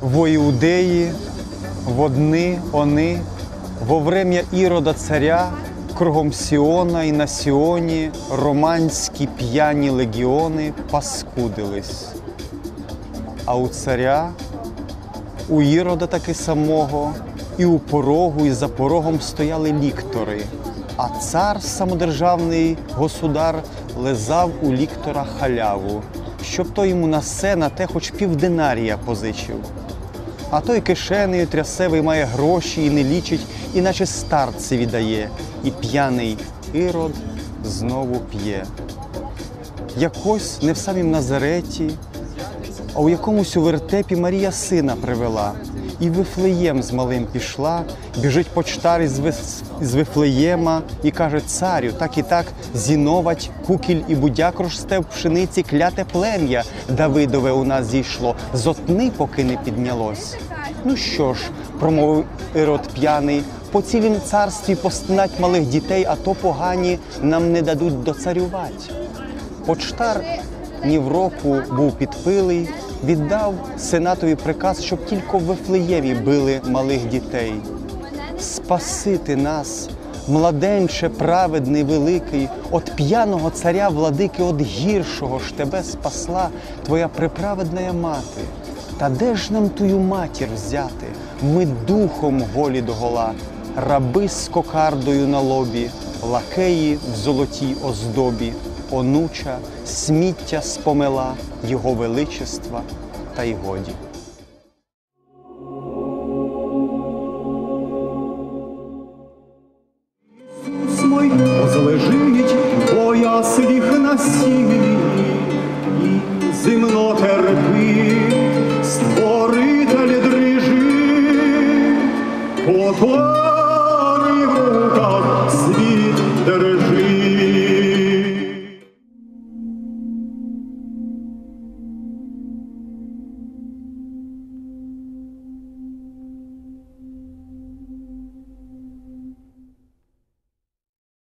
во Іудеї, водни они, во врем'я Ірода царя, кругом Сіона і на Сіоні романські п'яні легіони паскудились. А у царя, у Ірода таки самого, і у порогу, і за порогом стояли ліктори. А цар самодержавний государ лизав у ліктора халяву, щоб той йому на все на те хоч півдинарія позичив. А той кишенею трясе, виймає гроші і не лічить, і наче старці віддає, і п'яний ірод знову п'є. Якось не в самім Назареті, а у якомусь у вертепі Марія сина привела, і Вифлеєм з малим пішла, біжить почтар із, Вис- із Вифлеєма і каже царю, так і так зіновать кукіль і будяк росте в пшениці, кляте плем'я Давидове у нас зійшло, зотни, поки не піднялось. Ну що ж, промовив Ірод п'яний, по цілім царстві постинать малих дітей, а то погані нам не дадуть доцарювати. Почтар ні в року був підпилий, віддав сенатові приказ, щоб тільки в Вифлеємі били малих дітей. Спасити нас, младенче, праведний, великий, от п'яного царя владики, от гіршого ж тебе спасла твоя приправедна мати. Та де ж нам тую матір взяти? Ми духом голі догола, раби з кокардою на лобі, лакеї в золотій оздобі, онуча, сміття спомила Його величества та й годі. Возлежить пояс їх на сім'ї, і земно терпи, створитель дрижи.